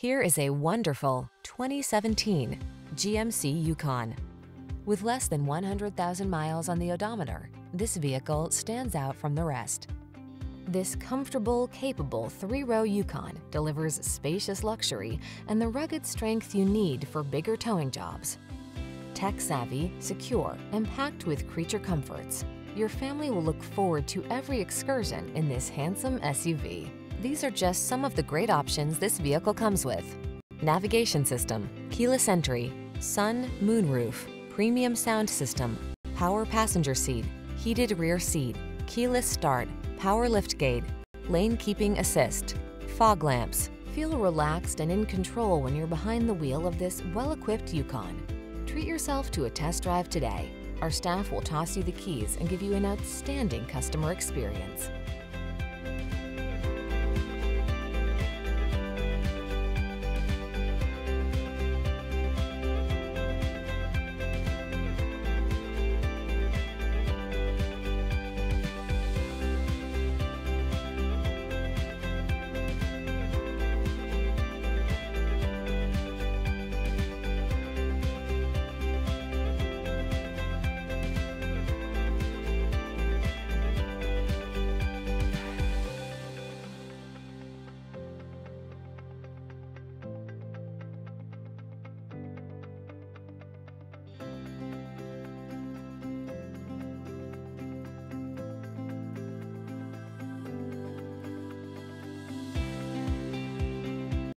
Here is a wonderful 2017 GMC Yukon. With less than 100,000 miles on the odometer, this vehicle stands out from the rest. This comfortable, capable three-row Yukon delivers spacious luxury and the rugged strength you need for bigger towing jobs. Tech-savvy, secure, and packed with creature comforts, your family will look forward to every excursion in this handsome SUV. These are just some of the great options this vehicle comes with. Navigation system, keyless entry, sun, moonroof, premium sound system, power passenger seat, heated rear seat, keyless start, power liftgate, lane keeping assist, fog lamps. Feel relaxed and in control when you're behind the wheel of this well-equipped Yukon. Treat yourself to a test drive today. Our staff will toss you the keys and give you an outstanding customer experience.